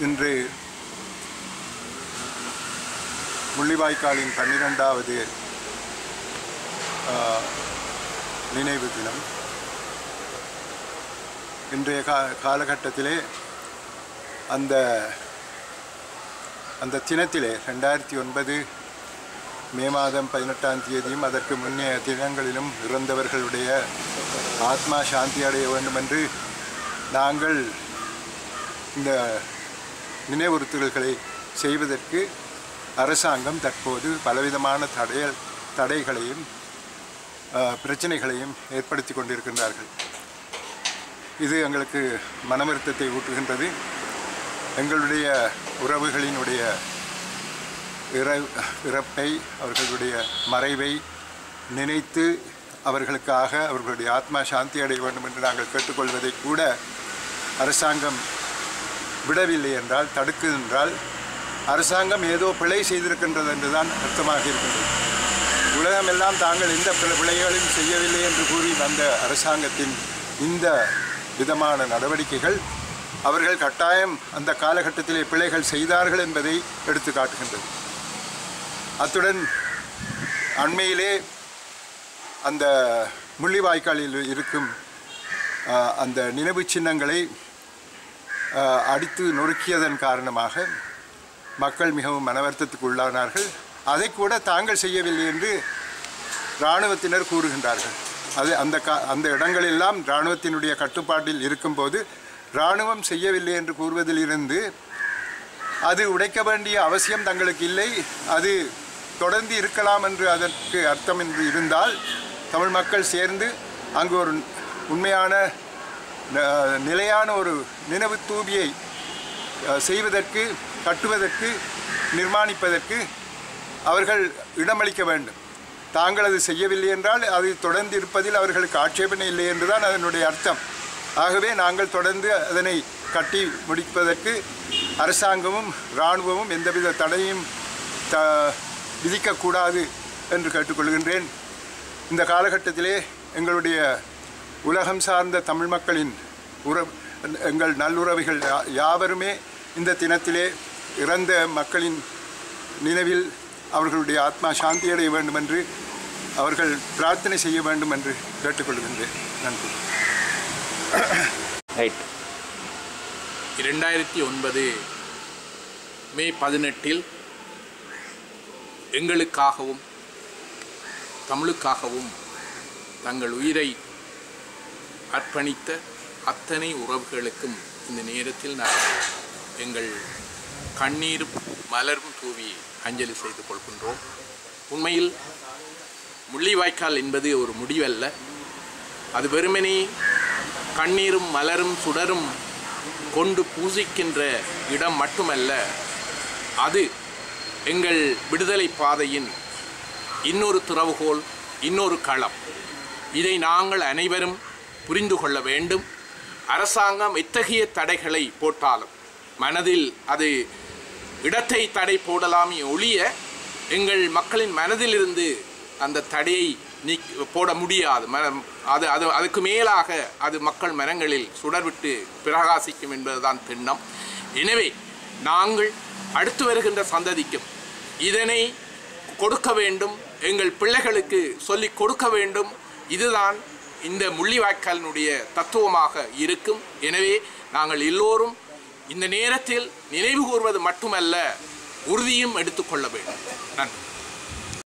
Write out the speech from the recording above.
இன்று முள்ளிவாய்க்காலின் பன்னிரெண்டாவது நினைவு தினம். இன்றைய கா காலகட்டத்திலே அந்த அந்த தினத்திலே ரெண்டாயிரத்தி ஒன்பது மே மாதம் பதினெட்டாம் தேதியும் அதற்கு முன்னைய தினங்களிலும் இறந்தவர்களுடைய ஆத்மா சாந்தி அடைய வேண்டும் என்று நாங்கள் இந்த நினைவுறுத்தல்களை செய்வதற்கு அரசாங்கம் தற்போது பலவிதமான தடைய தடைகளையும் பிரச்சனைகளையும் ஏற்படுத்தி கொண்டிருக்கின்றார்கள். இது எங்களுக்கு மனவருத்தத்தை ஊட்டுகின்றது. எங்களுடைய உறவுகளினுடைய இற இறப்பை அவர்களுடைய மறைவை நினைத்து அவர்களுக்காக அவர்களுடைய ஆத்மா சாந்தி அடைய வேண்டும் என்று நாங்கள் கேட்டுக்கொள்வதை கூட அரசாங்கம் விடவில்லை என்றால் தடுக்குகின்றால் அரசாங்கம் ஏதோ பிழை செய்திருக்கின்றது என்றுதான் அர்த்தமாக இருக்கின்றது. உலகமெல்லாம் தாங்கள் எந்த பிழை- பிழைகளையும் செய்யவில்லை என்று கூறி வந்த அரசாங்கத்தின் இந்த விதமான நடவடிக்கைகள் அவர்கள் கட்டாயம் அந்த காலகட்டத்திலே பிழைகள் செய்தார்கள் என்பதை எடுத்து காட்டுகின்றது. அத்துடன் அண்மையிலே அந்த முள்ளிவாய்க்காலில் இருக்கும் அந்த நினைவுச் சின்னங்களை அடித்து நொறுக்கியதன் காரணமாக மக்கள் மிகவும் மனவருத்தத்துக்கு உள்ளானார்கள். அதை கூட தாங்கள் செய்யவில்லை என்று இராணுவத்தினர் கூறுகின்றார்கள். அது அந்த கா அந்த இடங்களெல்லாம் இராணுவத்தினுடைய கட்டுப்பாட்டில் இருக்கும்போது இராணுவம் செய்யவில்லை என்று கூறுவதிலிருந்து அது உடைக்க வேண்டிய அவசியம் தங்களுக்கு இல்லை. அது தொடர்ந்து இருக்கலாம் என்று அதற்கு அர்த்தம் என்று இருந்தால் தமிழ் மக்கள் சேர்ந்து அங்கு ஒரு உண்மையான ந- நிலையான ஒரு நினைவு தூபியை செய்வதற்கு கட்டுவதற்கு நிர்மாணிப்பதற்கு அவர்கள் இடமளிக்க வேண்டும். தாங்கள் அது செய்யவில்லை என்றால் அது தொடர்ந்து இருப்பதில் அவர்களுக்கு ஆட்சேபனை இல்லை என்றுதான் அதனுடைய அர்த்தம். ஆகவே நாங்கள் தொடர்ந்து அதனை கட்டி முடிப்பதற்கு அரசாங்கமும் இராணுவமும் எந்தவித தடையும் த விதிக்கக்கூடாது என்று கேட்டுக்கொள்கின்றேன். இந்த காலகட்டத்திலே எங்களுடைய உலகம் சார்ந்த தமிழ் மக்களின் உறவு எங்கள் நல்லுறவுகள் யா- யாவருமே இந்த தினத்திலே இறந்த மக்களின் நினைவில் அவர்களுடைய ஆத்மா சாந்தியடைய வேண்டும் என்று அவர்கள் பிரார்த்தனை செய்ய வேண்டும் என்று கேட்டுக்கொள்கின்றேன். நன்றி. ரைட் இரண்டாயிரத்தி ஒன்பது மே பதினெட்டில் எங்களுக்காகவும் தமிழுக்காகவும் தங்கள் உயிரை அர்ப்பணித்த அத்தனை உறவுகளுக்கும் இந்த நேரத்தில் நாங்கள் எங்கள் கண்ணீரும் மலரும் தூவி அஞ்சலி செய்து கொள்கின்றோம். உண்மையில் முள்ளிவாய்க்கால் என்பது ஒரு முடிவல்ல. அது வெறுமனே கண்ணீரும் மலரும் சுடரும் கொண்டு பூசிக்கின்ற இடம் மட்டுமல்ல அது எங்கள் விடுதலை பாதையின் இன்னொரு துறவுகோல் இன்னொரு களம். இதை நாங்கள் அனைவரும் புரிந்து கொள்ள வேண்டும். அரசாங்கம் எத்தகைய தடைகளை போட்டாலும் மனதில் அது இடத்தை தடை போடலாமே ஒழிய எங்கள் மக்களின் மனதிலிருந்து அந்த தடையை நீ போட முடியாது. ம அது அது அதுக்கு மேலாக அது மக்கள் மனங்களில் சுடர்விட்டு பிரகாசிக்கும் என்பதுதான் திண்ணம் எனவே நாங்கள் அடுத்து வருகின்ற சந்ததிக்கும் இதனை கொடுக்க வேண்டும் எங்கள் பிள்ளைகளுக்கு சொல்லிக் கொடுக்க வேண்டும். இதுதான் இந்த முள்ளிவாய்க்காலினுடைய தத்துவமாக இருக்கும். எனவே நாங்கள் எல்லோரும் இந்த நேரத்தில் நினைவு கூர்வது மட்டுமல்ல உறுதியும் எடுத்துக்கொள்ள வேண்டும். நன்றி.